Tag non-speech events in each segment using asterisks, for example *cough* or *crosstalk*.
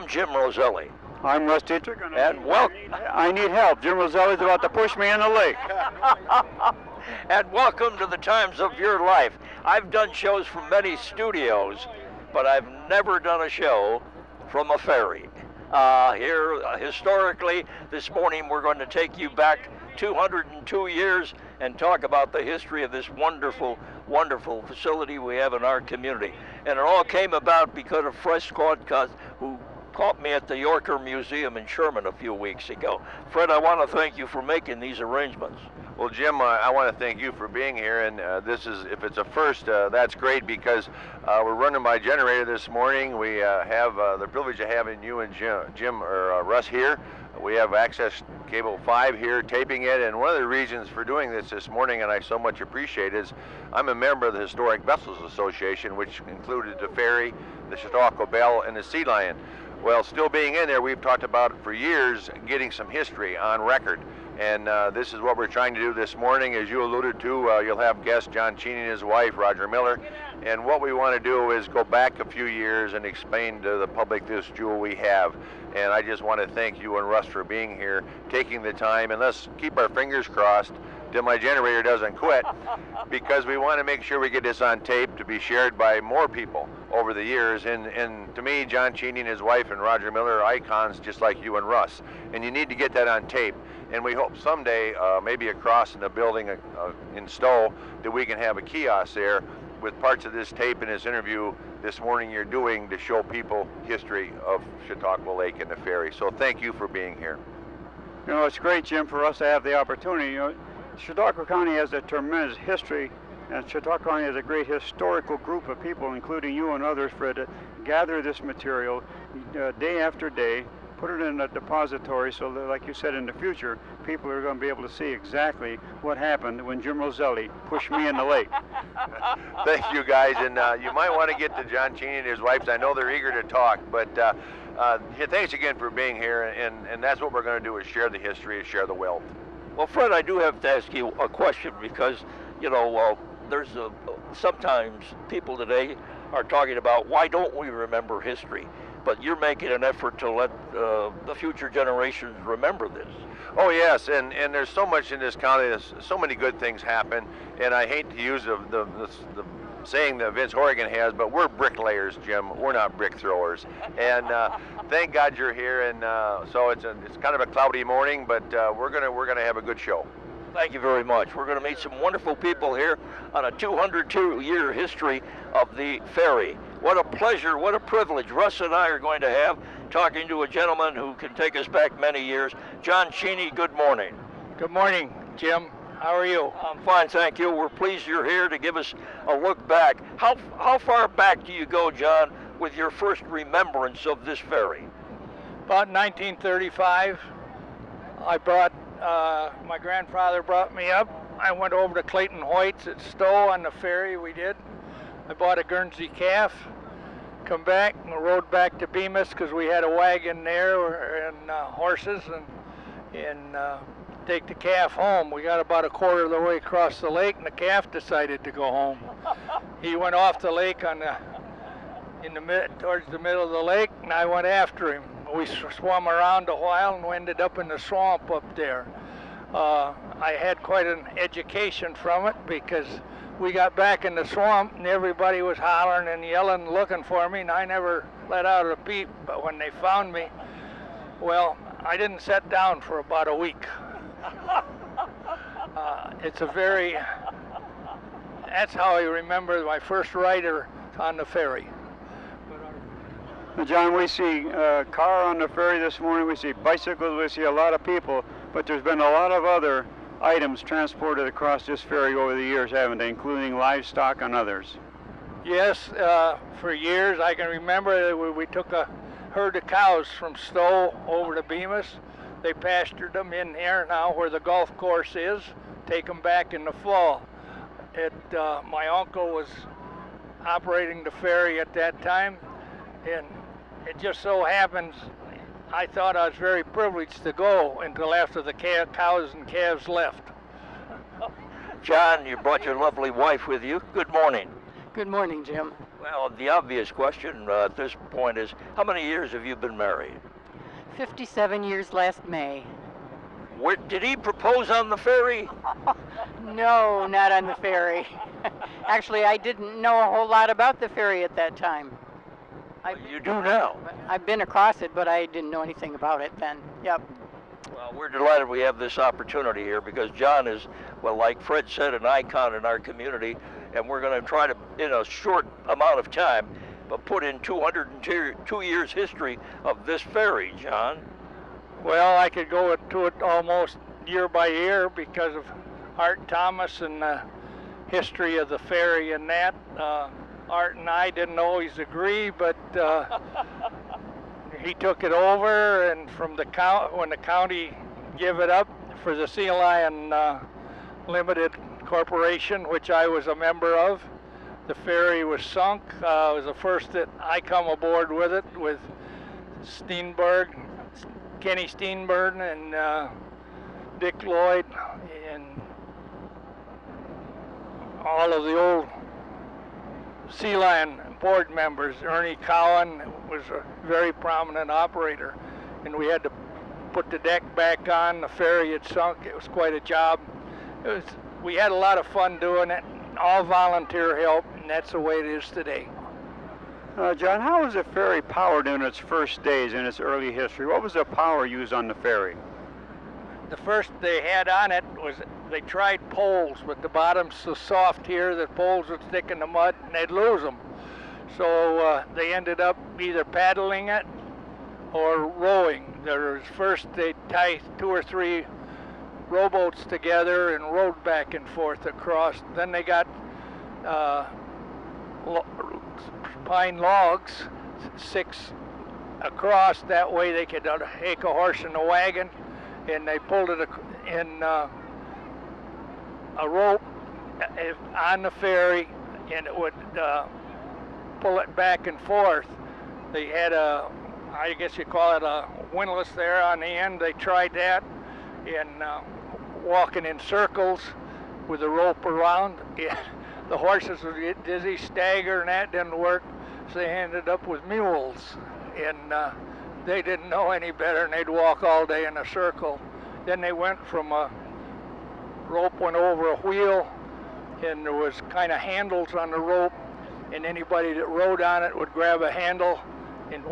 morning. I'm Jim Roselle. I'm Russ Dietrich, and, And I, need, I need help. Jim Roselle's about to push me in the lake. *laughs* and welcome to the times of your life. I've done shows from many studios, but I've never done a show from a ferry. Uh, here, uh, historically, this morning we're going to take you back 202 years and talk about the history of this wonderful, wonderful facility we have in our community. And it all came about because of Fred Scott, who caught me at the Yorker Museum in Sherman a few weeks ago. Fred, I want to thank you for making these arrangements. Well, Jim, uh, I want to thank you for being here. And uh, this is, if it's a first, uh, that's great because uh, we're running by generator this morning. We uh, have uh, the privilege of having you and Jim, Jim or Russ here. We have access cable 5 here taping it. And one of the reasons for doing this this morning, and I so much appreciate, is I'm a member of the Historic Vessels Association, which included the ferry, the Chautauqua Belle, and the Sea Lion. Well, still being in there, we've talked about for years getting some history on record. And uh, this is what we're trying to do this morning. As you alluded to, uh, you'll have guests John Cheney and his wife, Roger Miller. And what we want to do is go back a few years and explain to the public this jewel we have. And I just want to thank you and Russ for being here, taking the time, and let's keep our fingers crossed till my generator doesn't quit *laughs* because we want to make sure we get this on tape to be shared by more people over the years. And, and to me, John Cheney and his wife and Roger Miller are icons just like you and Russ. And you need to get that on tape. And we hope someday, uh, maybe across in the building uh, in Stow, that we can have a kiosk there with parts of this tape and this interview this morning you're doing to show people history of Chautauqua Lake and the ferry. So thank you for being here. You know, it's great, Jim, for us to have the opportunity. You know, Chautauqua County has a tremendous history, and Chautauqua County has a great historical group of people, including you and others, Fred, to gather this material uh, day after day, put it in a depository so that, like you said, in the future, people are going to be able to see exactly what happened when Jim Roselle pushed me in the lake. *laughs* Thank you, guys, and uh, you might want to get to John Cheney and his wife. I know they're eager to talk, but uh, uh, thanks again for being here, and, and that's what we're going to do is share the history and share the wealth. Well, Fred, I do have to ask you a question because, you know, uh, there's a, sometimes people today are talking about why don't we remember history? But you're making an effort to let uh, the future generations remember this. Oh yes, and, and there's so much in this county. So many good things happen, and I hate to use the the, the, the saying that Vince Horrigan has, but we're bricklayers, Jim. We're not brick throwers. And uh, thank God you're here. And uh, so it's a, it's kind of a cloudy morning, but uh, we're gonna we're gonna have a good show. Thank you very much. We're going to meet some wonderful people here on a 202-year history of the ferry. What a pleasure, what a privilege Russ and I are going to have talking to a gentleman who can take us back many years. John Cheney, good morning. Good morning, Jim. How are you? I'm fine, thank you. We're pleased you're here to give us a look back. How, how far back do you go, John, with your first remembrance of this ferry? About 1935, I brought, uh, my grandfather brought me up. I went over to Clayton Hoyt's at Stow on the ferry, we did. I bought a Guernsey calf, come back and rode back to Bemus because we had a wagon there and uh, horses and, and uh, take the calf home. We got about a quarter of the way across the lake and the calf decided to go home. *laughs* he went off the lake on the, in the mid, towards the middle of the lake and I went after him. We swam around a while and we ended up in the swamp up there. Uh, I had quite an education from it because we got back in the swamp and everybody was hollering and yelling looking for me and I never let out a peep. But when they found me, well, I didn't sit down for about a week. Uh, it's a very, that's how I remember my first rider on the ferry. John, we see a car on the ferry this morning, we see bicycles, we see a lot of people, but there's been a lot of other items transported across this ferry over the years, haven't they, including livestock and others? Yes, uh, for years I can remember that we, we took a herd of cows from Stow over to Bemus. They pastured them in here now where the golf course is, take them back in the fall. It, uh, my uncle was operating the ferry at that time, and it just so happens I thought I was very privileged to go until after the cows and calves left. *laughs* John, you brought your lovely wife with you. Good morning. Good morning, Jim. Well, the obvious question uh, at this point is how many years have you been married? 57 years last May. Where, did he propose on the ferry? *laughs* No, not on the ferry. *laughs* Actually, I didn't know a whole lot about the ferry at that time. I, You do now. I've been across it, but I didn't know anything about it then. Yep. Well, we're delighted we have this opportunity here because John is, well, like Fred said, an icon in our community, and we're going to try to, in a short amount of time, put in 202 years history of this ferry, John. Well, I could go into it almost year by year because of Art Thomas and the history of the ferry and that. Uh, Art and I didn't always agree, but uh, *laughs* he took it over, and from the count when the county gave it up for the Sea Lion uh, Limited Corporation, which I was a member of, the ferry was sunk. Uh, it was the first that I come aboard with it with Steenberg, Kenny Steenberg, and uh, Dick Lloyd, and all of the old Sea Lion board members. Ernie Cowan was a very prominent operator, and we had to put the deck back on. The ferry had sunk. It was quite a job. It was. We had a lot of fun doing it. All volunteer help, that's the way it is today. Uh, John, how was the ferry powered in its first days in its early history? What was the power used on the ferry? The first they had on it was they tried poles, but the bottom's so soft here that poles would stick in the mud and they'd lose them. So uh, they ended up either paddling it or rowing. There was first they tied two or three rowboats together and rowed back and forth across. Then they got uh, pine logs, six across. That way they could take a horse in the wagon, and they pulled it in uh, a rope uh, on the ferry, and it would uh, pull it back and forth. They had a, I guess you call it a windlass there on the end. They tried that, and uh, walking in circles with the rope around. *laughs* Yeah, the horses would get dizzy, stagger, and that didn't work. So they ended up with mules, and uh, they didn't know any better, and they'd walk all day in a circle. Then they went from a rope went over a wheel, and there was kind of handles on the rope, and anybody that rode on it would grab a handle and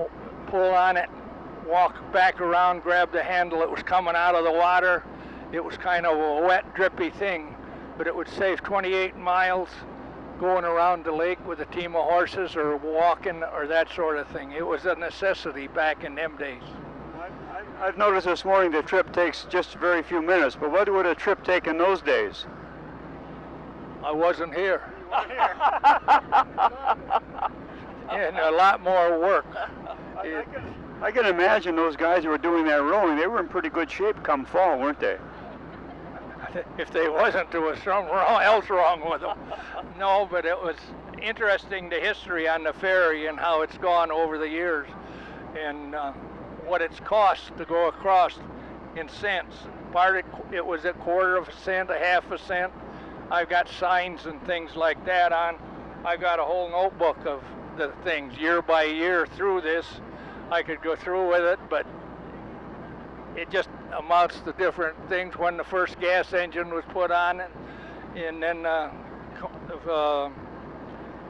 pull on it, walk back around, grab the handle. It was coming out of the water. It was kind of a wet, drippy thing, but it would save 28 miles going around the lake with a team of horses or walking or that sort of thing. It was a necessity back in them days. I, I, I've noticed this morning the trip takes just very few minutes, but what would a trip take in those days? I wasn't here. *laughs* and a lot more work. It- I can imagine those guys who were doing that rowing, they were in pretty good shape come fall, weren't they? *laughs* if they wasn't, there was something wrong, else wrong with them. *laughs* No, but it was interesting the history on the ferry and how it's gone over the years, and uh, what it's cost to go across in cents. Part of, it was a quarter of a cent, a half a cent. I've got signs and things like that on. I've got a whole notebook of the things year by year through this. I could go through with it, but it just amounts the different things when the first gas engine was put on it and then uh, uh,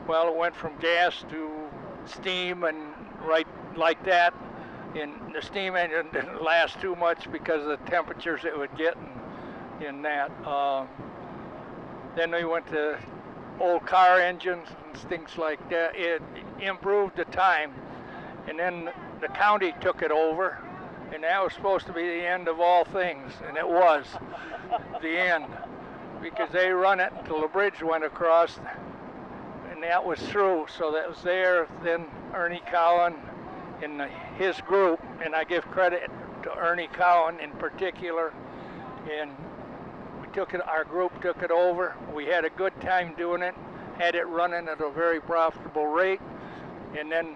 well it went from gas to steam and right like that. And the steam engine *laughs* didn't last too much because of the temperatures it would get in, in that. Uh, then we went to old car engines and things like that. It improved the time and then the county took it over and that was supposed to be the end of all things, and it was the end because they run it until the bridge went across, and that was through. So that was there. Then Ernie Cowan and his group, and I give credit to Ernie Cowan in particular, and we took it. Our group took it over. We had a good time doing it. Had it running at a very profitable rate, and then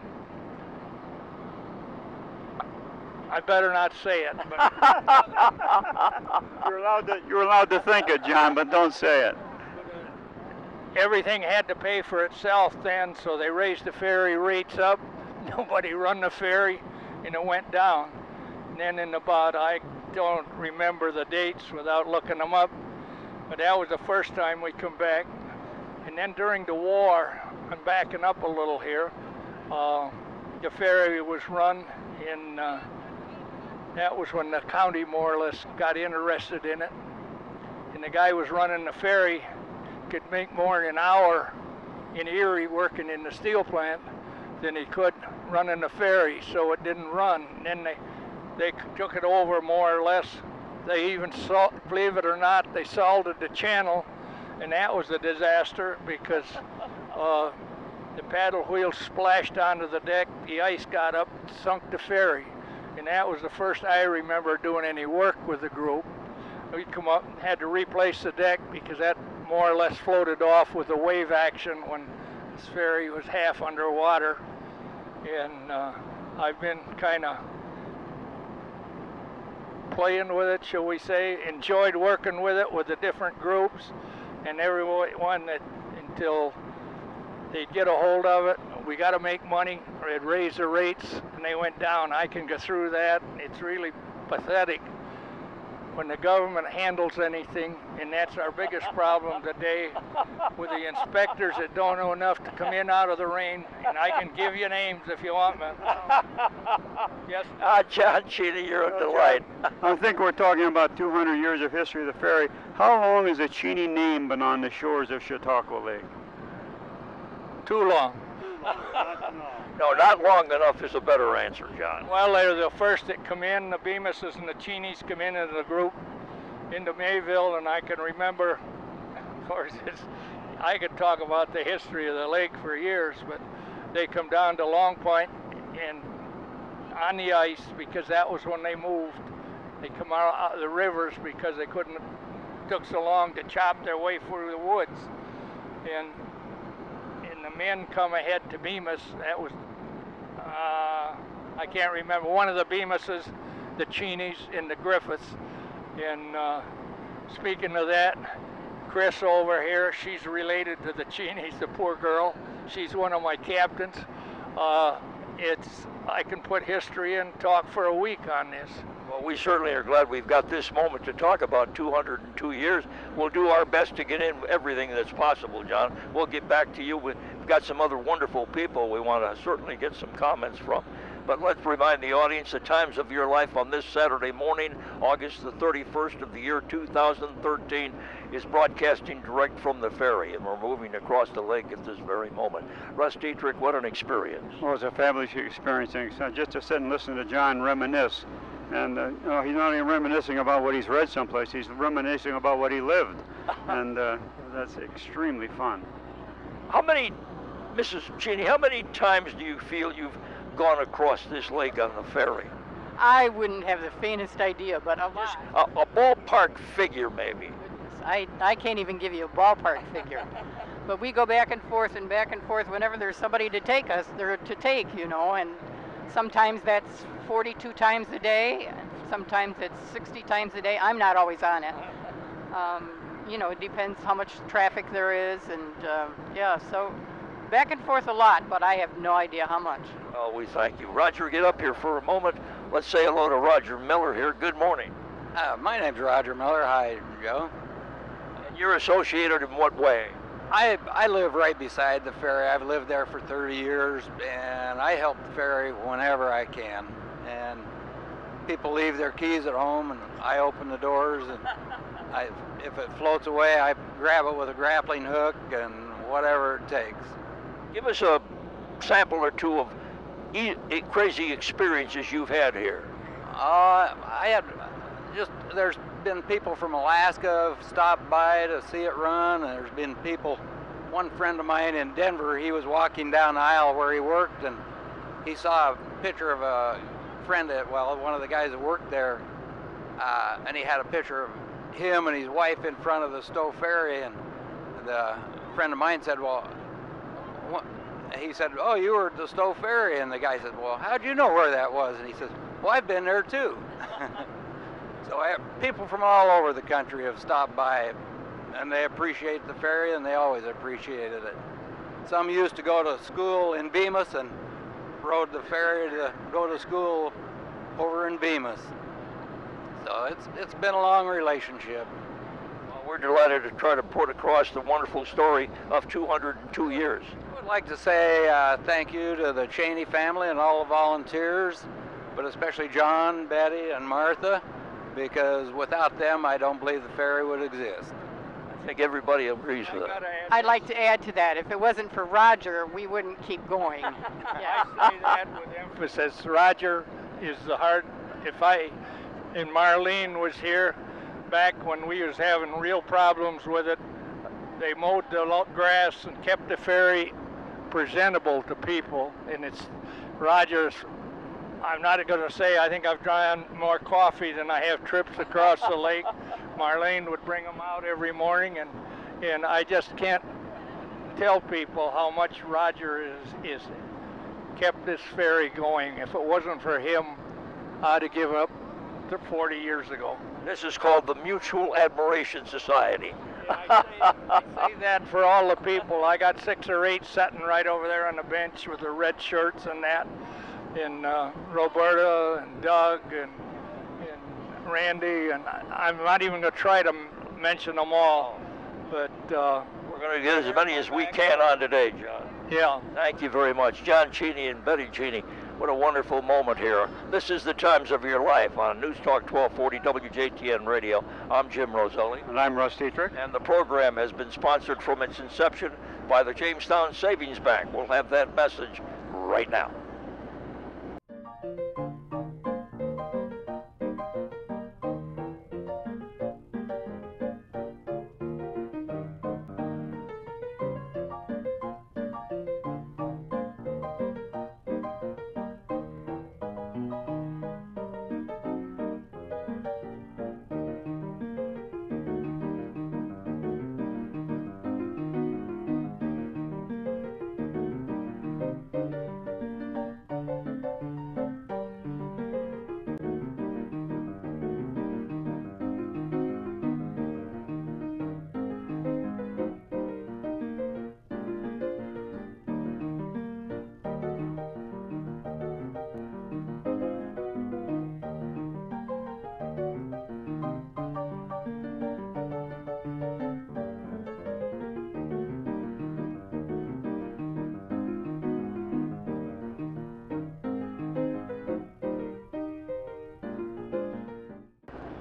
I better not say it. But You're allowed to you're allowed to think it, John, but don't say it. everything had to pay for itself then, so they raised the ferry rates up. *laughs* Nobody run the ferry, and it went down. And then in about, I don't remember the dates without looking them up, but that was the first time we come back. And then during the war, I'm backing up a little here, uh, the ferry was run in, uh, that was when the county more or less got interested in it. And the guy was running the ferry could make more in an hour in Erie working in the steel plant than he could running the ferry, so it didn't run. And then they, they took it over more or less. They even, salt, believe it or not, they salted the channel, and that was a disaster because uh, the paddle wheels splashed onto the deck, the ice got up, sunk the ferry. And that was the first I remember doing any work with the group. We come up and had to replace the deck because that more or less floated off with the wave action when this ferry was half underwater. And uh, I've been kind of playing with it, shall we say, enjoyed working with it with the different groups and everyone that until they get a hold of it. We got to make money, or it raised the rates, and they went down. I can go through that. It's really pathetic when the government handles anything, and that's our biggest problem today with the inspectors that don't know enough to come in out of the rain. And I can give you names if you want me. yes. Ah, John Cheney, you're a delight. I think we're talking about 200 years of history of the ferry. How long has the Cheney name been on the shores of Chautauqua Lake? Too long. *laughs* No, not long enough is a better answer, John. Well, they're the first that come in. The Bemuses and the Cheneys come in as a group into Mayville, and I can remember, of course, I could talk about the history of the lake for years, but they come down to Long Point and on the ice because that was when they moved. They come out of the rivers because they couldn't took so long to chop their way through the woods, and and the men come ahead to Bemus. That was uh, I can't remember one of the Bemuses, the Cheneys, and the Griffiths. And uh, speaking of that, Chris over here, she's related to the Cheneys, the poor girl. She's one of my captains. Uh, it's I can put history and talk for a week on this. Well, we certainly are glad we've got this moment to talk about 202 years. We'll do our best to get in everything that's possible, John. We'll get back to you. We've got some other wonderful people we want to certainly get some comments from. But let's remind the audience the times of your life on this Saturday morning, August the 31st of the year 2013, is broadcasting direct from the ferry, and we're moving across the lake at this very moment. Russ Dietrich, what an experience. Well, it's a fabulous experience. Just to sit and listen to John reminisce. And uh, you know, he's not even reminiscing about what he's read someplace, he's reminiscing about what he lived. *laughs* and uh, that's extremely fun. How many, Mrs. Cheney, how many times do you feel you've gone across this lake on the ferry? I wouldn't have the faintest idea, but a lot. A, a ballpark figure, maybe. I, I can't even give you a ballpark figure. But we go back and forth and back and forth whenever there's somebody to take us, there to take, you know, and sometimes that's 42 times a day, sometimes it's 60 times a day. I'm not always on it. Um, you know, it depends how much traffic there is, and uh, yeah, so back and forth a lot, but I have no idea how much. Oh, we thank you. Roger, get up here for a moment. Let's say hello to Roger Miller here. Good morning. Uh, my name's Roger Miller. Hi, Joe. And you're associated in what way? I, I live right beside the ferry. I've lived there for 30 years, and I help the ferry whenever I can. And people leave their keys at home, and I open the doors, and *laughs* I, if it floats away, I grab it with a grappling hook and whatever it takes. Give us a sample or two of e- e- crazy experiences you've had here. Uh, I had just there's been people from Alaska have stopped by to see it run, there's been people. One friend of mine in Denver, he was walking down the aisle where he worked, and he saw a picture of a friend that well, one of the guys that worked there, uh, and he had a picture of him and his wife in front of the Stow Ferry, and the friend of mine said, well. What? He said, "Oh, you were at the Stow Ferry," and the guy said, "Well, how'd you know where that was?" And he says, "Well, I've been there too." *laughs* So I, people from all over the country have stopped by and they appreciate the ferry, and they always appreciated it. Some used to go to school in Bemus and rode the ferry to go to school over in Bemus. So it's it's been a long relationship. Well, we're delighted to try to put across the wonderful story of 202 years. I would like to say uh, thank you to the Cheney family and all the volunteers, but especially John, Betty, and Martha, because without them, I don't believe the ferry would exist. I think everybody agrees with that. I'd like to add to that. If it wasn't for Roger, we wouldn't keep going. *laughs* I say that with emphasis. Roger is the heart. If I and Marlene was here back when we was having real problems with it, they mowed the grass and kept the ferry presentable to people. And it's Roger's. I'm not going to say I think I've drawn more coffee than I have trips across the lake. *laughs* Marlene would bring them out every morning, and and I just can't tell people how much Roger is is kept this ferry going. If it wasn't for him, I'd have given up to 40 years ago. This is called the Mutual Admiration Society. Yeah, I, say, I say that for all the people. I got six or eight sitting right over there on the bench with their red shirts and that, and uh, Roberta and Doug and, and Randy, and I, I'm not even going to try to m- mention them all, but uh, We're going to get as many as we can on today, John. yeah. Thank you very much. John Cheney and Betty Cheney. What a wonderful moment here. This is the times of your life on News Talk 1240 WJTN Radio. I'm Jim Roselle. And I'm Russ Dietrich. And the program has been sponsored from its inception by the Jamestown Savings Bank. We'll have that message right now.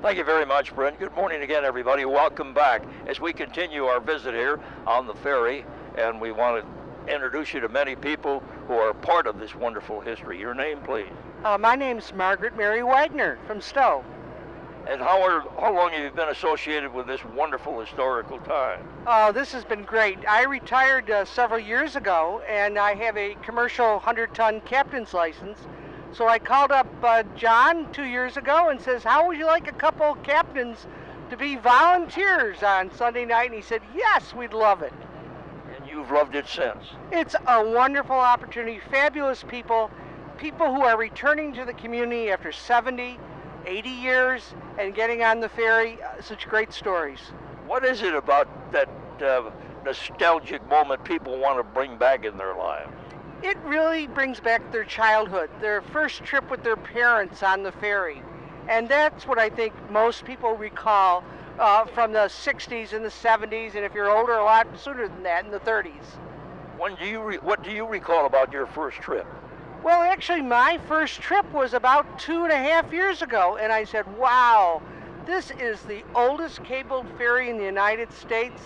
Thank you very much, Brent. Good morning again, everybody. Welcome back as we continue our visit here on the ferry, and we want to introduce you to many people who are part of this wonderful history. Your name, please. Uh, my name's Margaret Mary Wagner from Stow. And how, are, how long have you been associated with this wonderful historical time? Oh, this has been great. I retired uh, several years ago, and I have a commercial 100-ton captain's license. So I called up uh, John two years ago and says, "How would you like a couple captains to be volunteers on Sunday night?" And he said, "Yes, we'd love it." And you've loved it since. It's a wonderful opportunity. Fabulous people, people who are returning to the community after 70, 80 years and getting on the ferry. Uh, such great stories. What is it about that uh, nostalgic moment people want to bring back in their lives? It really brings back their childhood, their first trip with their parents on the ferry. And that's what I think most people recall uh, from the 60s and the 70s, and if you're older, a lot sooner than that, in the 30s. When do you re- what do you recall about your first trip? Well, actually, my first trip was about two and a half years ago, and I said, wow, this is the oldest cabled ferry in the United States,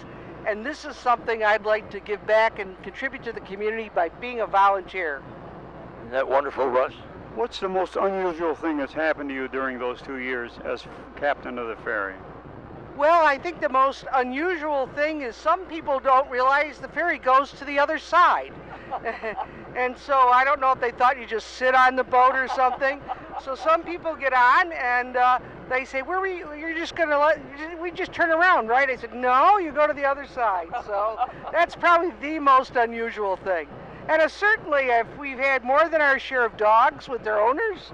and this is something I'd like to give back and contribute to the community by being a volunteer. Isn't that wonderful, Russ? What's the most unusual thing that's happened to you during those two years as captain of the ferry? Well, I think the most unusual thing is some people don't realize the ferry goes to the other side. *laughs* and so I don't know if they thought you just sit on the boat or something. So some people get on and uh, they say, "Where we? You're just gonna let? We just turn around, right?" I said, "No, you go to the other side." So that's probably the most unusual thing. And uh, certainly, if we've had more than our share of dogs with their owners,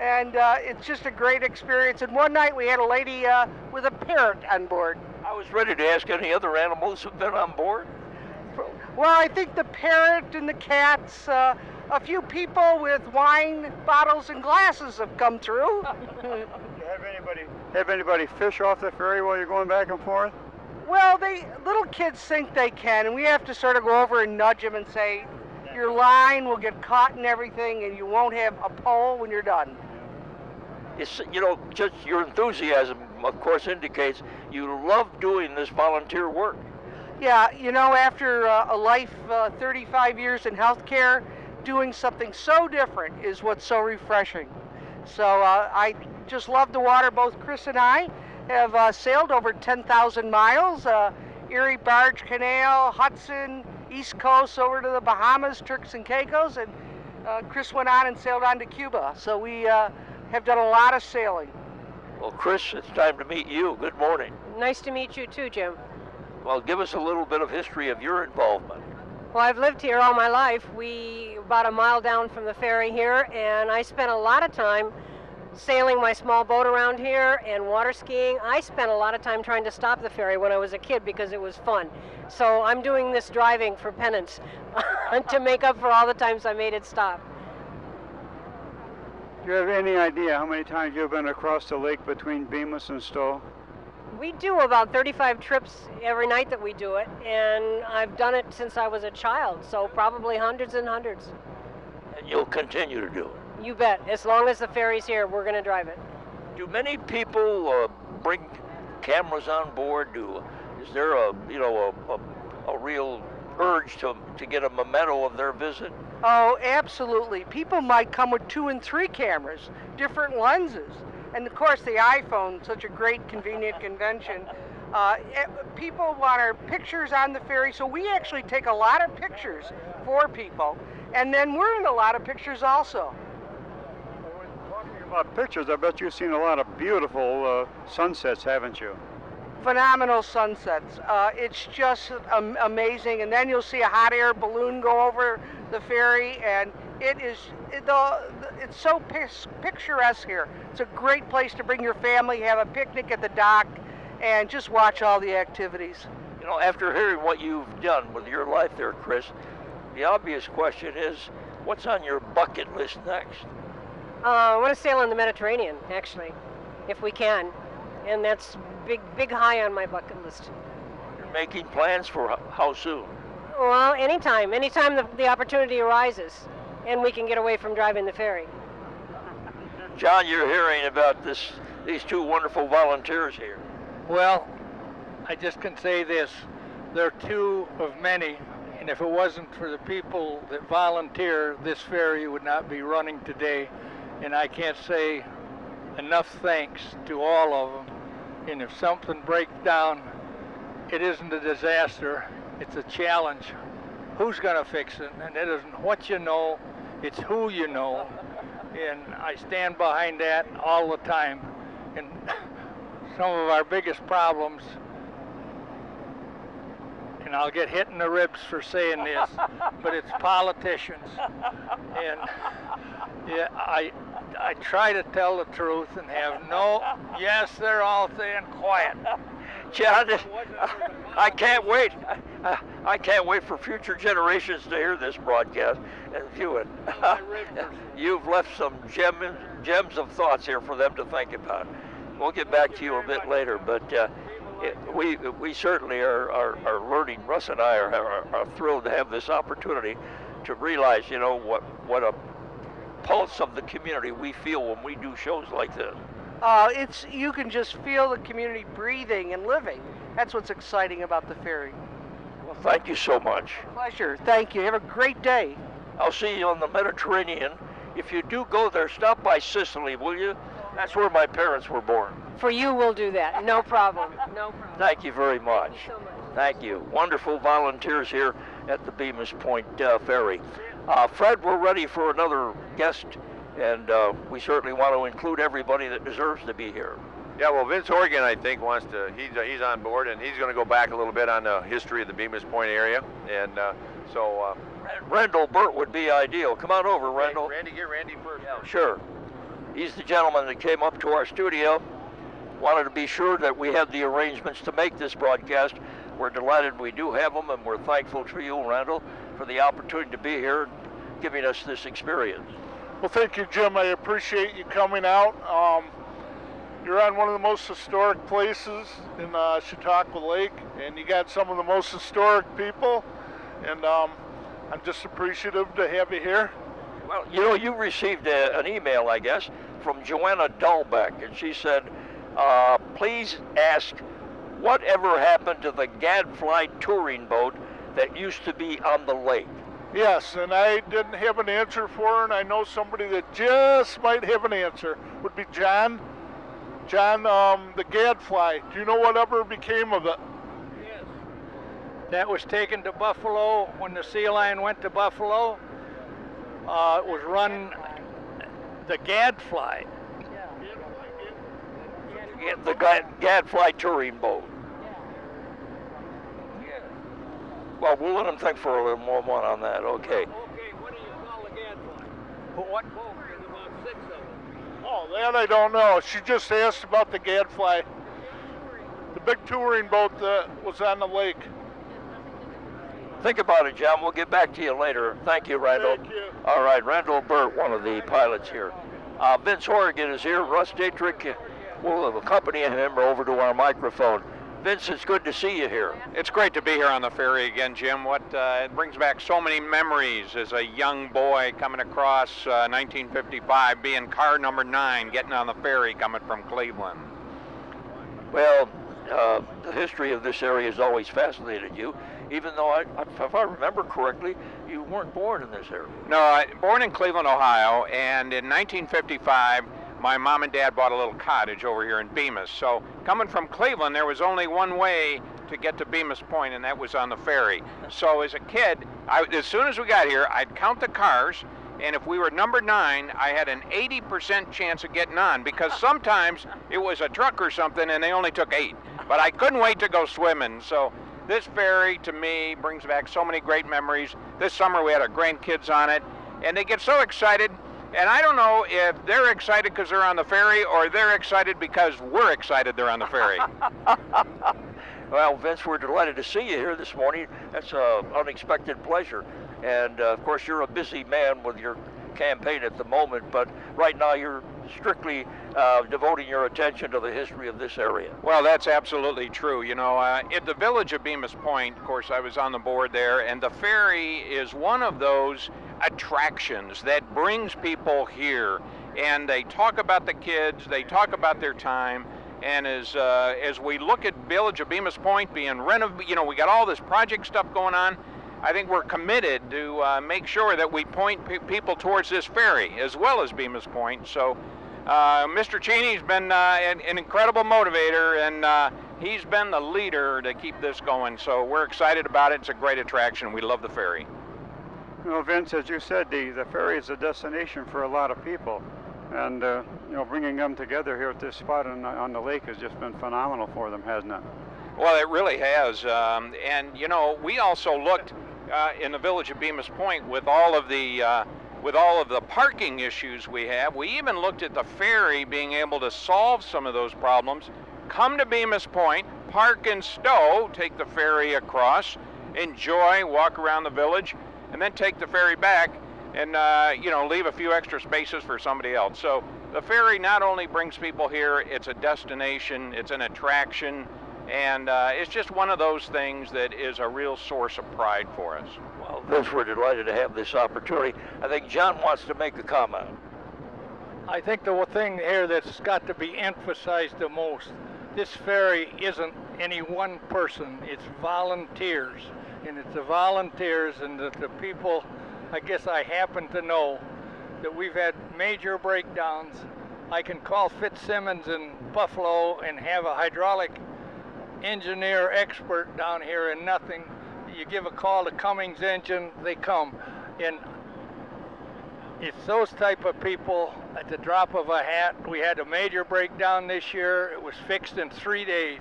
and uh, it's just a great experience. And one night we had a lady uh, with a parrot on board. I was ready to ask any other animals who've been on board. Well, I think the parrot and the cats, uh, a few people with wine bottles and glasses have come through. *laughs* have anybody have anybody fish off the ferry while you're going back and forth? well, they little kids think they can, and we have to sort of go over and nudge them and say, your line will get caught in everything, and you won't have a pole when you're done. It's, you know, just your enthusiasm, of course, indicates you love doing this volunteer work. Yeah, you know, after uh, a life uh, 35 years in healthcare, doing something so different is what's so refreshing. So uh, I just love the water. Both Chris and I have uh, sailed over 10,000 miles. Uh, Erie Barge Canal, Hudson, East Coast, over to the Bahamas, Turks and Caicos, and uh, Chris went on and sailed on to Cuba. So we uh, have done a lot of sailing. Well, Chris, it's time to meet you. Good morning. Nice to meet you too, Jim. Well, give us a little bit of history of your involvement. Well, I've lived here all my life. We about a mile down from the ferry here, and I spent a lot of time sailing my small boat around here and water skiing. I spent a lot of time trying to stop the ferry when I was a kid because it was fun. So I'm doing this driving for penance *laughs* to make up for all the times I made it stop. Do you have any idea how many times you've been across the lake between Bemus and Stow? We do about 35 trips every night that we do it, and I've done it since I was a child, so probably hundreds and hundreds. And you'll continue to do it. You bet. As long as the ferry's here, we're going to drive it. Do many people uh, bring cameras on board? Do is there a you know a, a, a real urge to to get a memento of their visit? Oh, absolutely. People might come with two and three cameras, different lenses. And of course, the iPhone, such a great, convenient convention. Uh, eh, people want our pictures on the ferry, so we actually take a lot of pictures for people. And then we're in a lot of pictures also Talking about pictures, I bet you've seen a lot of beautiful uh, sunsets, haven't you? Phenomenal sunsets. Uh, it's just um, amazing. And then you'll see a hot air balloon go over the ferry, and it is it, the, it's so picturesque here. It's a great place to bring your family, have a picnic at the dock, and just watch all the activities. You know, after hearing what you've done with your life there, Chris, the obvious question is, what's on your bucket list next? Uh, I want to sail in the Mediterranean, actually, if we can, and that's big, big high on my bucket list. You're making plans for how soon? Well, anytime, anytime the, the opportunity arises, and we can get away from driving the ferry. John, you're hearing about this, these two wonderful volunteers here. Well, I just can say this: they're two of many, and if it wasn't for the people that volunteer, this ferry would not be running today and I can't say enough thanks to all of them. And if something breaks down, it isn't a disaster, it's a challenge. Who's going to fix it? And it isn't what you know, it's who you know. And I stand behind that all the time. And *laughs* some of our biggest problems, and I'll get hit in the ribs for saying this, but it's politicians. And yeah, I I try to tell the truth and have no. Yes, they're all saying quiet. John, I can't wait. I can't wait for future generations to hear this broadcast and view it. *laughs* You've left some gem, gems of thoughts here for them to think about. We'll get back to you a bit later, but uh, it, we we certainly are, are, are, learning. Russ and I are, are, are thrilled to have this opportunity to realize, you know, what what a pulse of the community we feel when we do shows like this. Uh, it's you can just feel the community breathing and living. That's what's exciting about the ferry. Well, thank you so much. Pleasure. Thank you. Have a great day. I'll see you on the Mediterranean. If you do go there, stop by Sicily, will you? That's where my parents were born. For you, we'll do that. No problem. *laughs* No problem. Thank you very much. Thank you so much. Thank you. Wonderful volunteers here at the Bemus Point uh, Ferry. Uh, Fred, we're ready for another guest, and uh, we certainly want to include everybody that deserves to be here. Yeah, well, Vince Horrigan, I think, wants to. He's uh, he's on board, and he's going to go back a little bit on the history of the Bemus Point area, and uh, so. Uh, Rendell Burt would be ideal. Come on over, Rendell. Randy, get Randy first. Yeah, sure. He's the gentleman that came up to our studio wanted to be sure that we had the arrangements to make this broadcast. We're delighted we do have them, and we're thankful to you, Randall, for the opportunity to be here and giving us this experience. Well, thank you, Jim. I appreciate you coming out. Um, you're on one of the most historic places in uh, Chautauqua Lake, and you got some of the most historic people, and um, I'm just appreciative to have you here. Well, you know, you received a, an email, I guess, from Joanna Dahlbeck, and she said, uh, please ask whatever happened to the Gadfly touring boat that used to be on the lake. Yes, and I didn't have an answer for her, and I know somebody that just might have an answer. Would be John. John, um, the Gadfly. Do you know whatever became of it? Yes. That was taken to Buffalo when the Sea Lion went to Buffalo. Uh, it was run the Gadfly. Yeah, the Gadfly touring boat. Well, we'll let them think for a little more one on that. Okay. Okay, what do you call the Gadfly? What boat? There's about six of them. Oh, that I don't know. She just asked about the Gadfly. The big touring boat that was on the lake. Think about it, John. We'll get back to you later. Thank you, Randall. Thank you. All right, Randall Burt, one of the pilots here. Uh, Vince Horrigan is here. Russ Dietrich will accompany him over to our microphone. Vince, it's good to see you here. It's great to be here on the ferry again, Jim. What uh, it brings back so many memories as a young boy coming across uh, 1955, being car number nine, getting on the ferry coming from Cleveland. Well, uh, the history of this area has always fascinated you, even though, I, if I remember correctly, you weren't born in this area. No, I, born in Cleveland, Ohio, and in 1955, my mom and dad bought a little cottage over here in Bemus. So coming from Cleveland, there was only one way to get to Bemus Point, and that was on the ferry. So as a kid, I, as soon as we got here, I'd count the cars, and if we were number nine, I had an 80% chance of getting on because *laughs* sometimes it was a truck or something, and they only took eight. But I couldn't wait to go swimming. So this ferry to me brings back so many great memories. This summer we had our grandkids on it, and they get so excited. And I don't know if they're excited because they're on the ferry or they're excited because we're excited they're on the ferry. *laughs* Well, Vince, we're delighted to see you here this morning. That's an unexpected pleasure. And uh, of course, you're a busy man with your campaign at the moment, but right now you're strictly uh, devoting your attention to the history of this area. Well, that's absolutely true. You know, uh, at the village of Bemus Point, of course, I was on the board there, and the ferry is one of those attractions that brings people here. And they talk about the kids, they talk about their time. And as uh, as we look at Village of Bemus Point being renovated, you know, we got all this project stuff going on. I think we're committed to uh, make sure that we point pe- people towards this ferry as well as Bemus Point. So, uh, Mr. Cheney's been uh, an, an incredible motivator, and uh, he's been the leader to keep this going. So we're excited about it. It's a great attraction. We love the ferry. Know, Vince, as you said, the, the ferry is a destination for a lot of people. And, uh, you know, bringing them together here at this spot on, on the lake has just been phenomenal for them, hasn't it? Well, it really has. Um, and, you know, we also looked uh, in the village of Bemus Point with all of the uh, with all of the parking issues we have. We even looked at the ferry being able to solve some of those problems. Come to Bemus Point, park in Stow, take the ferry across, enjoy, walk around the village, and then take the ferry back and uh, you know leave a few extra spaces for somebody else. So the ferry not only brings people here, it's a destination, it's an attraction, and uh, it's just one of those things that is a real source of pride for us. Well, Vince, we're delighted to have this opportunity. I think John wants to make a comment. I think the thing here that's got to be emphasized the most, this ferry isn't any one person, it's volunteers. And it's the volunteers and the, the people, I guess I happen to know, that we've had major breakdowns. I can call Fitzsimmons in Buffalo and have a hydraulic engineer expert down here and nothing. You give a call to Cummins Engine, they come. And it's those type of people at the drop of a hat. We had a major breakdown this year. It was fixed in three days.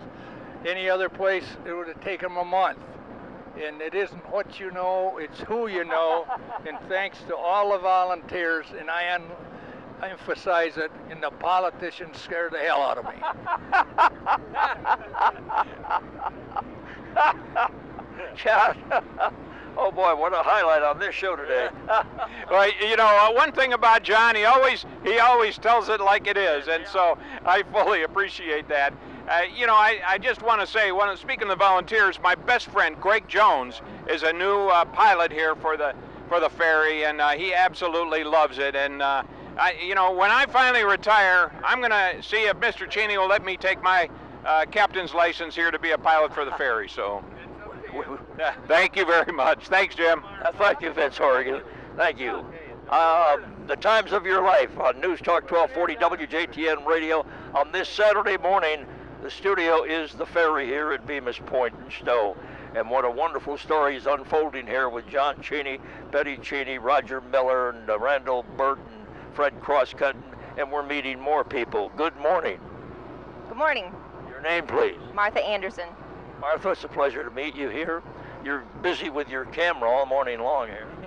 Any other place, it would have taken them a month. And it isn't what you know, it's who you know. *laughs* and thanks to all the volunteers, and I un- emphasize it, and the politicians scare the hell out of me. *laughs* John, oh boy, what a highlight on this show today. *laughs* well, you know, uh, one thing about John, he always he always tells it like it is, and so I fully appreciate that. Uh, you know, I, I just want to say, one, speaking of the volunteers, my best friend Greg Jones is a new uh, pilot here for the for the ferry, and uh, he absolutely loves it. And uh, I, you know, when I finally retire, I'm going to see if Mr. Cheney will let me take my uh, captain's license here to be a pilot for the ferry. So, *laughs* thank you very much. Thanks, Jim. Thank you, Vince Horrigan. Thank you. Uh, the times of your life on News Talk 1240 WJTN Radio on this Saturday morning. The studio is the ferry here at Bemus Point in Stow. And what a wonderful story is unfolding here with John Cheney, Betty Cheney, Roger Miller, and uh, Randall Burton, Fred Crosscut, and we're meeting more people. Good morning. Good morning. Your name, please. Martha Anderson. Martha, it's a pleasure to meet you here. You're busy with your camera all morning long here. *laughs*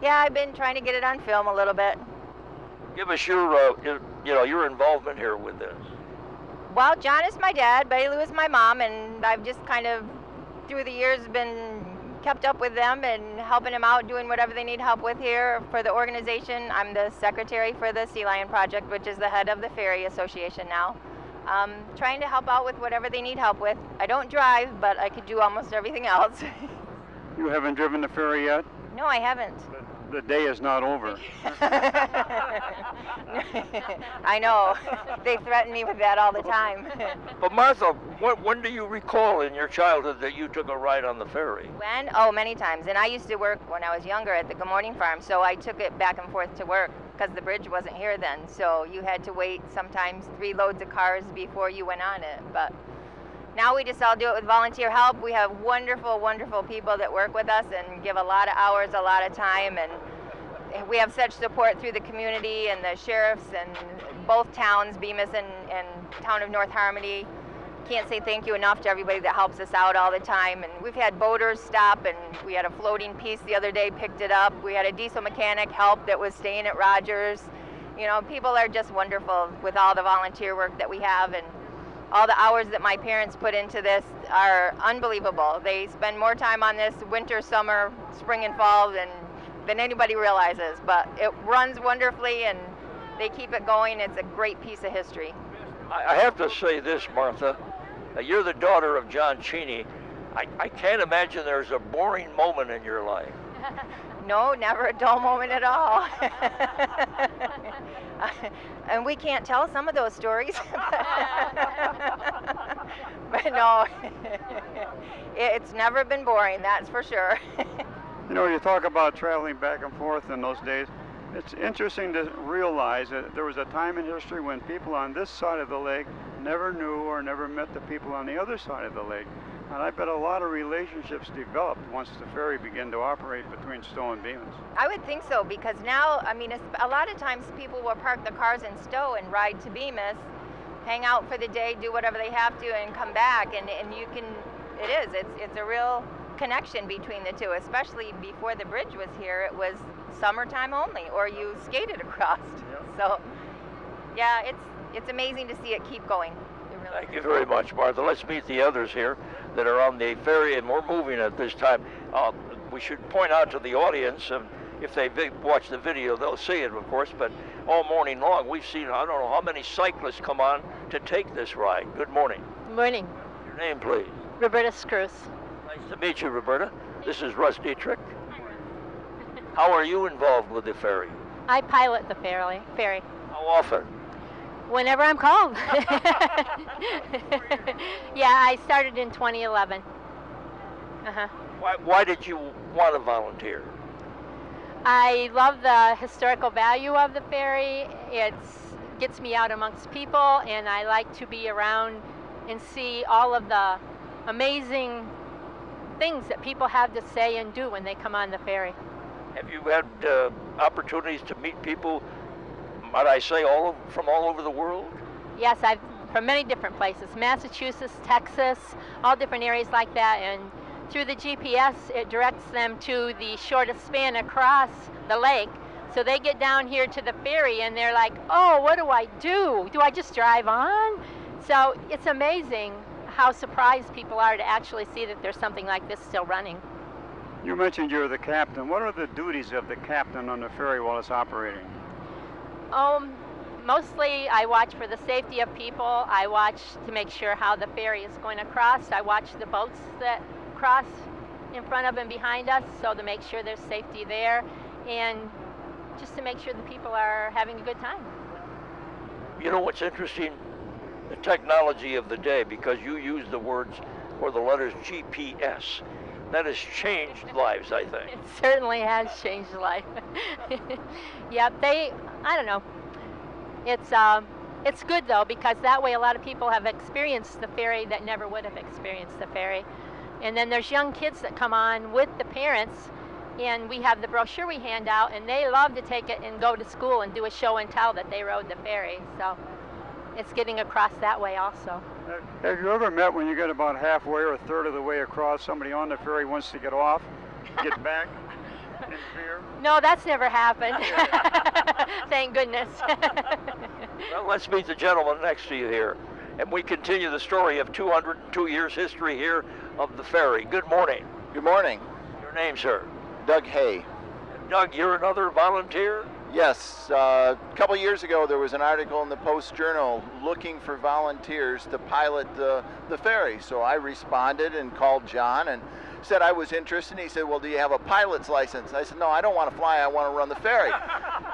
Yeah, I've been trying to get it on film a little bit. Give us your, uh, your you know, your involvement here with this. Well, John is my dad, Betty Lou is my mom, and I've just kind of, through the years, been kept up with them and helping them out, doing whatever they need help with here for the organization. I'm the secretary for the Sea Lion Project, which is the head of the Ferry Association now. Um, trying to help out with whatever they need help with. I don't drive, but I could do almost everything else. *laughs* you haven't driven the ferry yet? No, I haven't. The day is not over. *laughs* I know. They threaten me with that all the time. *laughs* but Martha, when, when, do you recall in your childhood that you took a ride on the ferry? When? Oh, many times. And I used to work when I was younger at the Good Morning Farm, so I took it back and forth to work because the bridge wasn't here then. So you had to wait sometimes three loads of cars before you went on it. But now we just all do it with volunteer help. We have wonderful, wonderful people that work with us and give a lot of hours, a lot of time, and we have such support through the community and the sheriffs and both towns, Bemus and, and town of North Harmony. Can't say thank you enough to everybody that helps us out all the time. And we've had boaters stop, and we had a floating piece the other day, picked it up. We had a diesel mechanic help that was staying at Rogers. You know, people are just wonderful with all the volunteer work that we have, and all the hours that my parents put into this are unbelievable. They spend more time on this winter, summer, spring, and fall than than anybody realizes. But it runs wonderfully and they keep it going. It's a great piece of history. I have to say this, Martha. You're the daughter of John Cheney. I, I can't imagine there's a boring moment in your life. *laughs* no, never a dull moment at all. *laughs* *laughs* and we can't tell some of those stories. *laughs* *laughs* but no, it's never been boring, that's for sure. You know, you talk about traveling back and forth in those days. It's interesting to realize that there was a time in history when people on this side of the lake never knew or never met the people on the other side of the lake. And I bet a lot of relationships developed once the ferry began to operate between Stow and Bemus. I would think so because now, I mean, a lot of times people will park the cars in Stow and ride to Bemus, hang out for the day, do whatever they have to, and come back. And, and you can, it is, it's, it's a real connection between the two, especially before the bridge was here. It was summertime only, or you skated across. *laughs* Yep. So, yeah, it's it's amazing to see it keep going. It really Thank you very much, Martha. Let's meet the others here that are on the ferry, and we're moving at this time. Uh, we should point out to the audience, and if they watch the video, they'll see it, of course. But all morning long, we've seen I don't know how many cyclists come on to take this ride. Good morning. Good morning. Your name, please. Roberta Schriss. Nice to meet you, Roberta. This is Russ Dietrich. How are you involved with the ferry? I pilot the ferry. Ferry. How often? Whenever I'm called. *laughs* yeah, I started in 2011. Uh-huh. Why, why did you want to volunteer? I love the historical value of the ferry. It gets me out amongst people, and I like to be around and see all of the amazing things that people have to say and do when they come on the ferry. Have you had uh, opportunities to meet people, might I say, all from all over the world? Yes, I've from many different places, Massachusetts, Texas, all different areas like that. And through the GPS, it directs them to the shortest span across the lake, So they get down here to the ferry and they're like, oh, what do I do? Do I just drive on? So it's amazing how surprised people are to actually see that there's something like this still running. You mentioned you're the captain. What are the duties of the captain on the ferry while it's operating? Um, mostly I watch for the safety of people. I watch to make sure how the ferry is going to cross. I watch the boats that cross in front of and behind us, so to make sure there's safety there, and just to make sure the people are having a good time. You know what's interesting? The technology of the day, because you use the words or the letters GPS. That has changed lives, I think. It certainly has changed life. *laughs* yep, they, I don't know. It's, um, it's good though, because that way a lot of people have experienced the ferry that never would have experienced the ferry. And then there's young kids that come on with the parents, and we have the brochure we hand out, and they love to take it and go to school and do a show and tell that they rode the ferry. So it's getting across that way also. Have you ever met when you get about halfway or a third of the way across, somebody on the ferry wants to get off, get back in fear? No, that's never happened. *laughs* *laughs* Thank goodness. *laughs* well, let's meet the gentleman next to you here. And we continue the story of 202 years history here of the ferry. Good morning. Good morning. Your name, sir? Doug Hay. Doug, you're another volunteer? Yes. Uh, a couple years ago, there was an article in the Post Journal looking for volunteers to pilot the, the ferry. So I responded and called John and said I was interested. And he said, Well, do you have a pilot's license? I said, No, I don't want to fly. I want to run the ferry.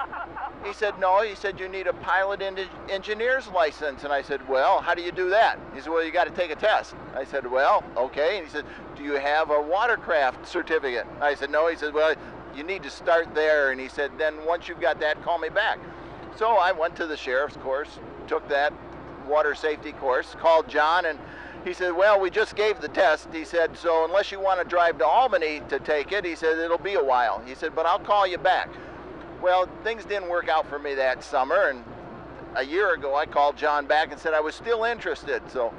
*laughs* he said, No. He said, You need a pilot engineer's license. And I said, Well, how do you do that? He said, Well, you got to take a test. I said, Well, okay. And he said, Do you have a watercraft certificate? I said, No. He said, Well, you need to start there. And he said, then once you've got that, call me back. So I went to the sheriff's course, took that water safety course, called John, and he said, well, we just gave the test. He said, so unless you want to drive to Albany to take it, he said, it'll be a while. He said, but I'll call you back. Well, things didn't work out for me that summer, and a year ago I called John back and said I was still interested. So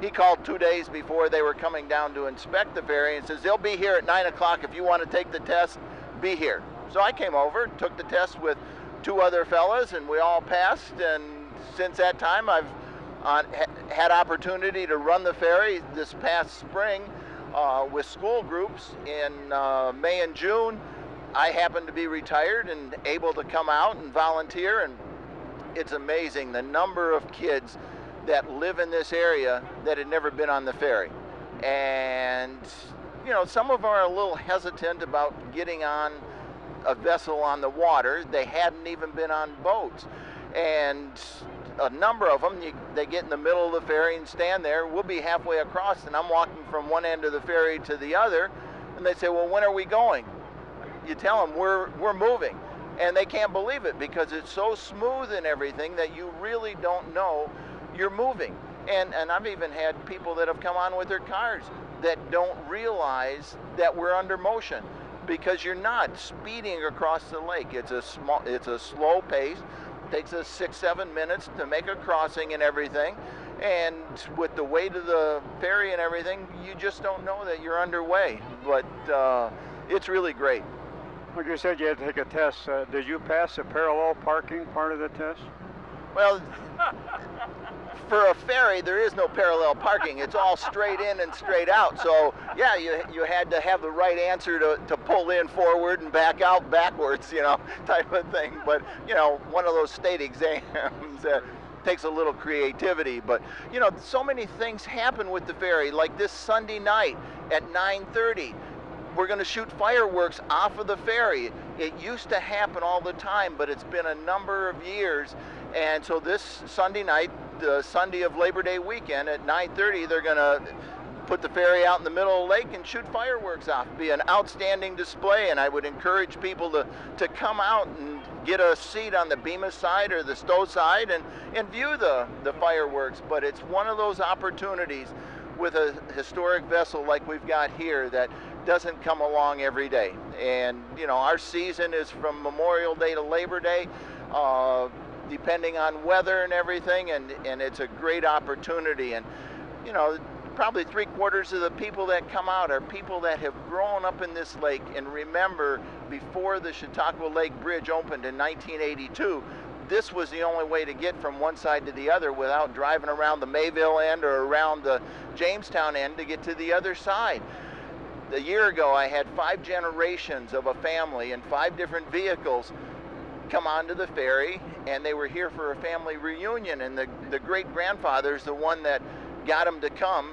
he called two days before they were coming down to inspect the ferry and says, they'll be here at 9 o'clock if you want to take the test be here. So I came over, took the test with two other fellas, and we all passed. And since that time, I've uh, had opportunity to run the ferry this past spring uh, with school groups in uh, May and June. I happen to be retired and able to come out and volunteer, and it's amazing the number of kids that live in this area that had never been on the ferry. And you know, some of them are a little hesitant about getting on a vessel on the water. They hadn't even been on boats. And a number of them, you, they get in the middle of the ferry and stand there. We'll be halfway across, and I'm walking from one end of the ferry to the other. And they say, Well, when are we going? You tell them, We're, we're moving. And they can't believe it because it's so smooth and everything that you really don't know you're moving. And, and I've even had people that have come on with their cars that don't realize that we're under motion because you're not speeding across the lake. It's a small, it's a slow pace. It takes us six, seven minutes to make a crossing and everything. And with the weight of the ferry and everything, you just don't know that you're underway. But uh, it's really great. Like you said, you had to take a test. Uh, did you pass the parallel parking part of the test? Well, for a ferry, there is no parallel parking. It's all straight in and straight out. So yeah, you you had to have the right answer to, to pull in forward and back out backwards, you know, *laughs* type of thing. But you know, one of those state *laughs* exams that takes a little creativity. But you know, so many things happen with the ferry. Like this Sunday night at 9:30, we're going to shoot fireworks off of the ferry. It used to happen all the time, but it's been a number of years. And so this Sunday night, the Sunday of Labor Day weekend at 9:30, they're going to put the ferry out in the middle of the lake and shoot fireworks off. It'd be an outstanding display, and I would encourage people to, to come out and get a seat on the Bemus side or the Stow side and, and view the, the fireworks. But it's one of those opportunities with a historic vessel like we've got here that doesn't come along every day. And, you know, our season is from Memorial Day to Labor Day. Uh, depending on weather and everything, and, and it's a great opportunity. And, you know, probably three quarters of the people that come out are people that have grown up in this lake and remember before the Chautauqua Lake Bridge opened in 1982, this was the only way to get from one side to the other without driving around the Mayville end or around the Jamestown end to get to the other side. A year ago, I had five generations of a family in five different vehicles come onto the ferry, and they were here for a family reunion. And the, the great grandfather's the one that got them to come.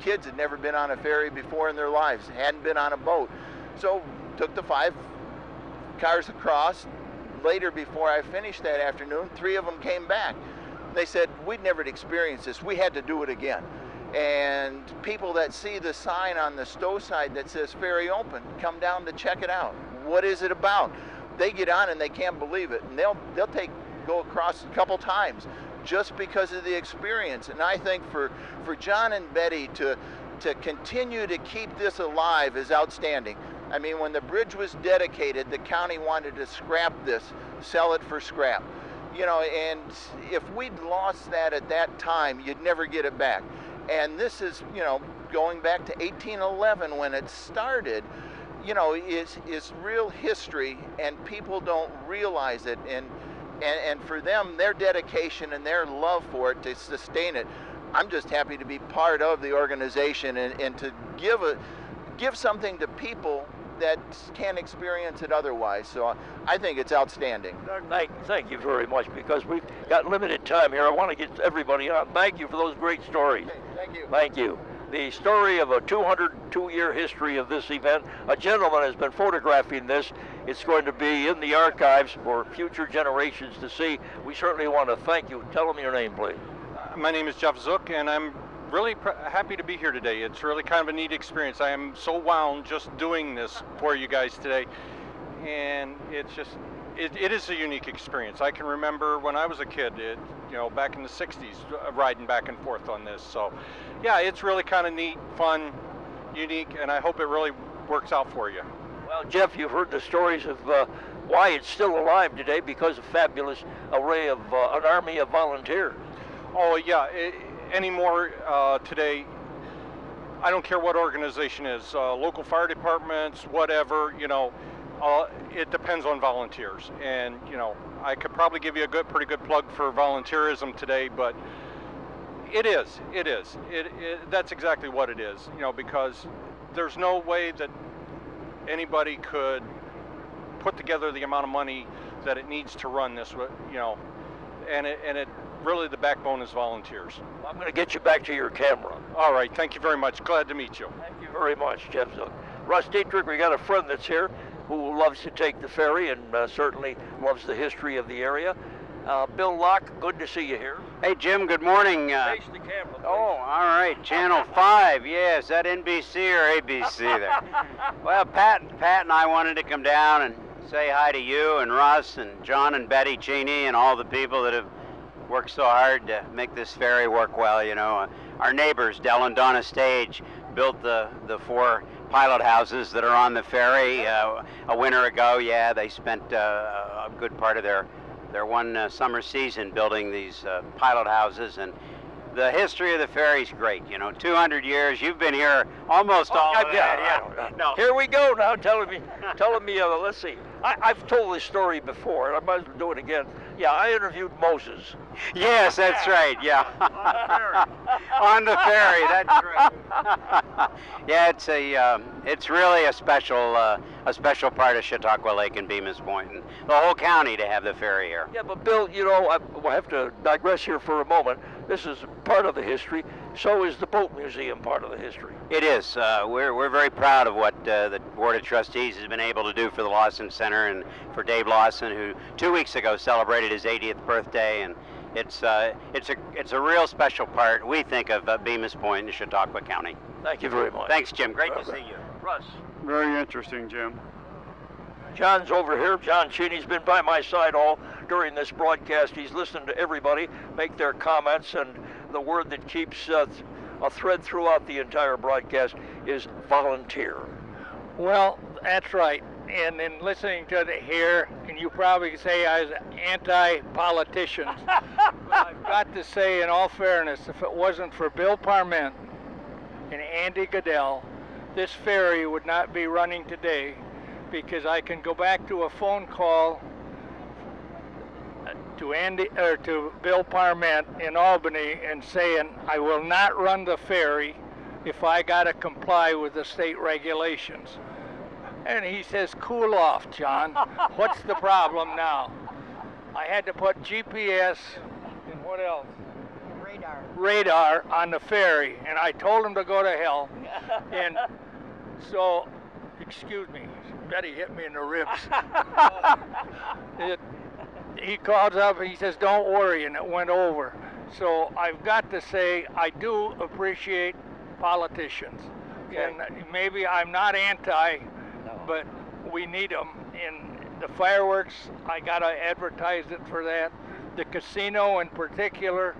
Kids had never been on a ferry before in their lives, hadn't been on a boat. So took the five cars across. Later, before I finished that afternoon, three of them came back. They said, We'd never experienced this. We had to do it again. And people that see the sign on the Stow side that says ferry open come down to check it out. What is it about? They get on and they can't believe it. And they'll they'll take go across a couple times just because of the experience. And I think for for John and Betty to to continue to keep this alive is outstanding. I mean, when the bridge was dedicated, the county wanted to scrap this, sell it for scrap. You know, and if we'd lost that at that time, you'd never get it back. And this is, you know, going back to 1811 when it started, you know, is, is real history and people don't realize it. And, and, and for them, their dedication and their love for it to sustain it, I'm just happy to be part of the organization and, and to give a, give something to people that can't experience it otherwise. So uh, I think it's outstanding. Thank, thank you very much because we've got limited time here. I want to get everybody on. Thank you for those great stories. Okay, thank you. Thank you. The story of a 202 year history of this event. A gentleman has been photographing this. It's going to be in the archives for future generations to see. We certainly want to thank you. Tell them your name, please. My name is Jeff Zook, and I'm really happy to be here today. It's really kind of a neat experience. I am so wound just doing this for you guys today, and it's just it, it is a unique experience. I can remember when I was a kid, it, you know, back in the '60s, uh, riding back and forth on this. So, yeah, it's really kind of neat, fun, unique, and I hope it really works out for you. Well, Jeff, you've heard the stories of uh, why it's still alive today because of fabulous array of uh, an army of volunteers. Oh yeah, it, anymore uh, today. I don't care what organization is, uh, local fire departments, whatever. You know, uh, it depends on volunteers, and you know, I could probably give you a good, pretty good plug for volunteerism today, but it is, it is, it, it that's exactly what it is. You know, because there's no way that anybody could put together the amount of money that it needs to run this. You know, and it and it really the backbone is volunteers. I'm going to get you back to your camera. All right, thank you very much. Glad to meet you. Thank you very much, Jeff Zook. Russ Dietrich, we got a friend that's here who loves to take the ferry and uh, certainly loves the history of the area. Uh, Bill Locke, good to see you here. Hey, Jim, good morning. Uh, Face the camera. Please. oh, all right. Channel *laughs* 5, yeah. Is that NBC or ABC there? *laughs* well, Pat, Pat and I wanted to come down and say hi to you and Russ and John and Betty Cheney and all the people that have worked so hard to make this ferry work well. You know, uh, our neighbors, Del and Donna Stage, built the, the four pilot houses that are on the ferry uh, a winter ago. Yeah, they spent uh, a good part of their their one uh, summer season building these uh, pilot houses and. The history of the ferry's great, you know. 200 years. You've been here almost Oh, all yeah, of that. yeah. Yeah. No. Here we go now, telling me, *laughs* telling me. Uh, let's see. I, I've told this story before, and I might as well do it again. Yeah, I interviewed Moses. Yes, that's right. Yeah. On the ferry. *laughs* That's right. *laughs* yeah, it's a um, it's really a special uh, a special part of Chautauqua Lake and Bemus Point, and the whole county to have the ferry here. Yeah, but Bill, you know, I, I have to digress here for a moment. This is part of the history. So is the boat museum part of the history. It is. Uh, we're, we're very proud of what uh, the Board of Trustees has been able to do for the Lawson Center and for Dave Lawson, who two weeks ago celebrated his 80th birthday. And it's, uh, it's, a, it's a real special part, we think, of uh, Bemus Point in Chautauqua County. Thank you very much. Thanks, Jim. Great to see you. Russ. Very interesting, Jim. John's over here. John Cheney's been by my side all during this broadcast. He's listened to everybody make their comments, and the word that keeps uh, a thread throughout the entire broadcast is volunteer. Well, that's right. And in listening to it here, and you probably say I was anti-politician, but *laughs* I've got to say, in all fairness, if it wasn't for Bill Parment and Andy Goodell, this ferry would not be running today because I can go back to a phone call to Andy or to Bill Parment in Albany and saying I will not run the ferry if I got to comply with the state regulations. And he says, "Cool off, John. What's the problem now?" I had to put GPS and what else? Radar. Radar on the ferry, and I told him to go to hell. *laughs* and so, excuse me, Betty hit me in the ribs. *laughs* it, he calls up and he says, "Don't worry," and it went over. So I've got to say, I do appreciate politicians, Okay. and maybe I'm not anti, but we need them. In the fireworks, I gotta advertise it for that. The casino, in particular,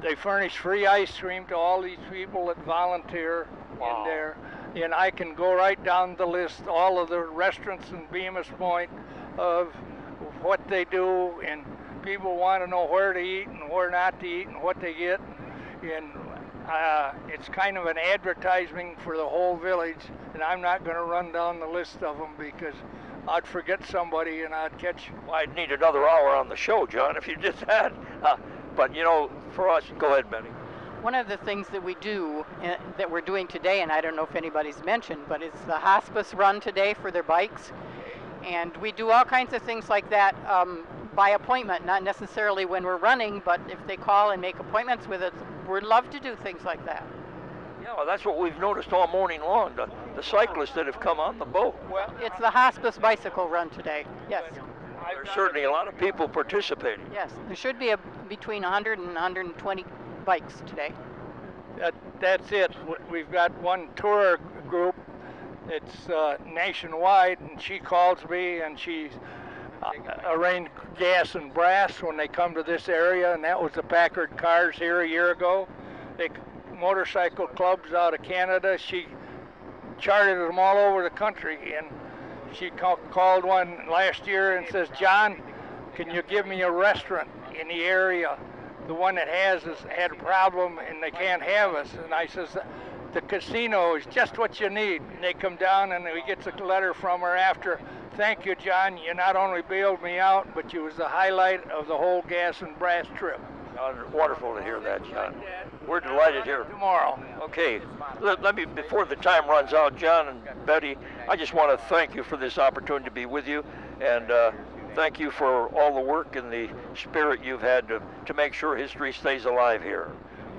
they furnish free ice cream to all these people that volunteer in there. And I can go right down the list, all of the restaurants in Bemus Point of what they do, and people want to know where to eat and where not to eat and what they get. And uh, it's kind of an advertising for the whole village, and I'm not going to run down the list of them because I'd forget somebody and I'd catch. Well, I'd need another hour on the show, John, if you did that. *laughs* Uh, but you know, for us, go ahead, Benny. One of the things that we do, uh, that we're doing today, and I don't know if anybody's mentioned, but it's the hospice run today for their bikes. And we do all kinds of things like that um, by appointment, not necessarily when we're running, but if they call and make appointments with us, we'd love to do things like that. Yeah, well, that's what we've noticed all morning long. The, the cyclists that have come on the boat. Well, it's the hospice bicycle run today. Yes. There's certainly a lot of people participating. Yes. There should be a, between 100 and 120 bikes today. That, that's it. We've got one tour group. It's uh, nationwide, and she calls me, and she's uh, arranged gas and brass when they come to this area, and that was the Packard cars here a year ago. They motorcycle clubs out of Canada. She charted them all over the country, and she ca- called one last year and says, "John, can you give me a restaurant in the area? The one that has has had a problem, and they can't have us." And I says, "The casino is just what you need." And they come down, and we get a letter from her after. Thank you, John. You not only bailed me out, but you was the highlight of the whole gas and brass trip. Wonderful to hear that, John. We're delighted here. Tomorrow. Okay, let, let me, before the time runs out, John and Betty, I just want to thank you for this opportunity to be with you, and uh, thank you for all the work and the spirit you've had to, to make sure history stays alive here.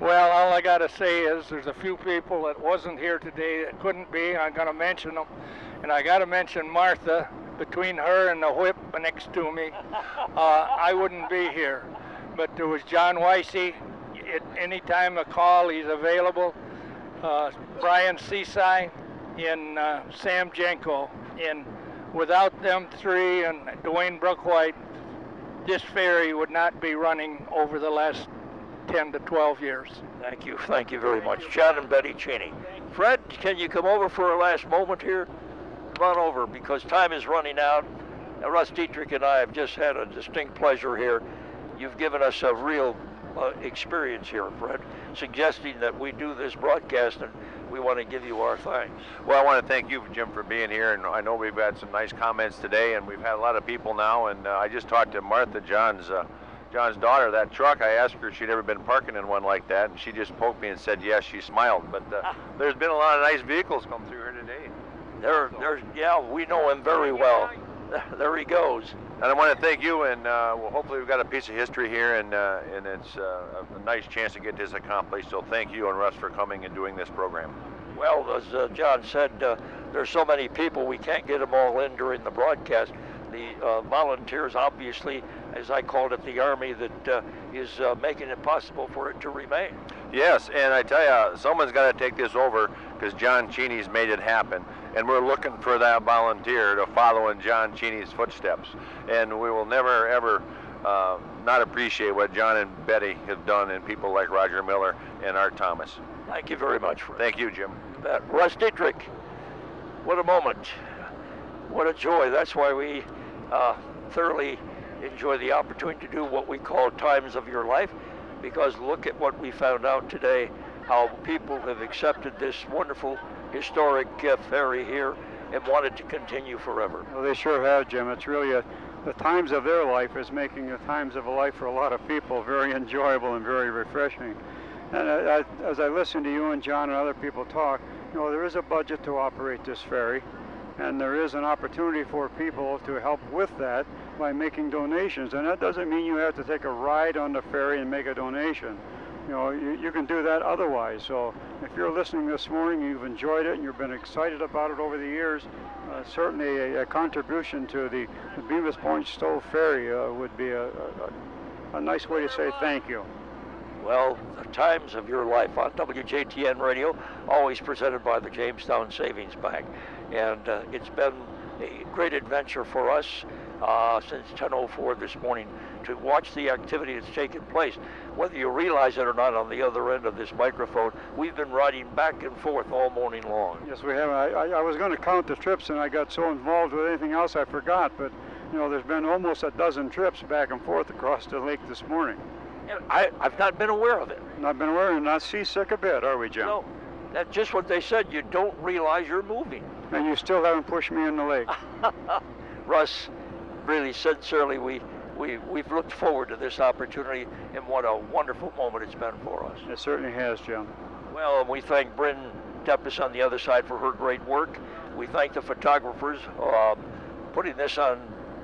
Well, all I got to say is there's a few people that wasn't here today that couldn't be. I'm going to mention them. And I got to mention Martha. Between her and the whip next to me, uh, I wouldn't be here. But there was John Weissy. At any time a call, he's available. Uh, Brian Seaside and uh, Sam Jenko. And without them three and Dwayne Brookwhite, this ferry would not be running over the last 10 to 12 years. Thank you, thank you very much, John and Betty Cheney. Fred, can you come over for a last moment here? Come on over because time is running out. Uh, Russ Dietrich and I have just had a distinct pleasure here. You've given us a real uh, experience here, Fred, suggesting that we do this broadcast, and we want to give you our thanks. Well, I want to thank you, Jim, for being here, and I know we've had some nice comments today, and we've had a lot of people now, and uh, I just talked to Martha, John's uh, John's daughter, that truck, I asked her if she'd ever been parking in one like that, and she just poked me and said yes, she smiled. But uh, there's been a lot of nice vehicles come through here today. There, there's, yeah, we know him very well. *laughs* There he goes. And I want to thank you, and uh, well, hopefully we've got a piece of history here, and uh, and it's uh, a nice chance to get this accomplished. So thank you and Russ for coming and doing this program. Well, as uh, John said, uh, there's so many people we can't get them all in during the broadcast. The uh, volunteers, obviously, as I called it, the army that uh, is uh, making it possible for it to remain. Yes, and I tell you, someone's got to take this over because John Cheney's made it happen, and we're looking for that volunteer to follow in John Cheney's footsteps. And we will never ever uh, not appreciate what John and Betty have done, and people like Roger Miller and Art Thomas. Thank you very much, Fred. Thank you, Jim. Uh, Russ Dietrich, what a moment. What a joy. That's why we uh, thoroughly enjoy the opportunity to do what we call times of your life, because look at what we found out today how people have accepted this wonderful historic uh, ferry here and want it to continue forever. Well, they sure have, Jim. It's really a, the times of their life is making the times of a life for a lot of people very *laughs* enjoyable and very refreshing. And I, I, as I listen to you and John and other people talk, you know, there is a budget to operate this ferry, and there is an opportunity for people to help with that by making donations. And that doesn't mean you have to take a ride on the ferry and make a donation. You know, you, you can do that otherwise. So if you're listening this morning, you've enjoyed it, and you've been excited about it over the years, uh, certainly a, a, contribution to the, the Bemus Point Stow Ferry uh, would be a, a, a nice way to say thank you. Well, the times of your life on WJTN Radio, always presented by the Jamestown Savings Bank. And uh, it's been a great adventure for us uh, since 10.04 this morning to watch the activity that's taken place. Whether you realize it or not on the other end of this microphone, we've been riding back and forth all morning long. Yes, we have. I, I, I was going to count the trips and I got so involved with anything else I forgot, but you know, there's been almost a dozen trips back and forth across the lake this morning. I, I've not been aware of it. Not been aware and not seasick a bit, are we, Jim? No. That's just what they said. You don't realize you're moving. And you still haven't pushed me in the lake. *laughs* Russ, really sincerely, we, we, we've looked forward to this opportunity, and what a wonderful moment it's been for us. It certainly has, Jim. Well, we thank Brynne Deppas on the other side for her great work. We thank the photographers uh, putting this on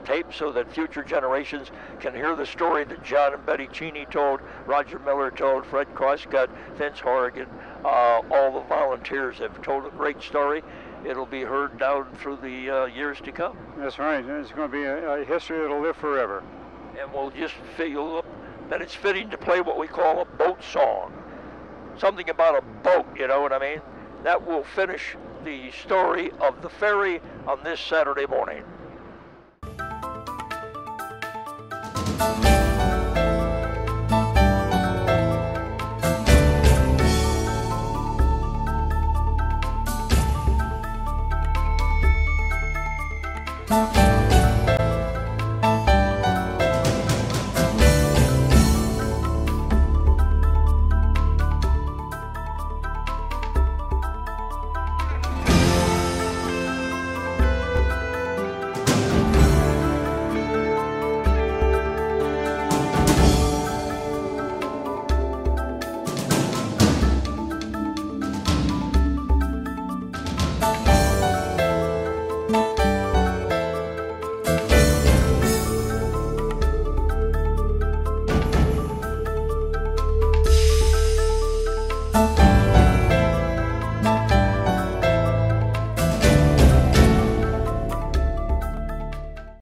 tape so that future generations can hear the story that John and Betty Cheney told, Roger Miller told, Fred Coscutt, Vince Horrigan, uh, all the volunteers have told a great story. It'll be heard down through the uh, years to come. That's right. It's going to be a, a history that'll live forever. And we'll just feel that it's fitting to play what we call a boat song. Something about a boat, you know what I mean? That will finish the story of the ferry on this Saturday morning.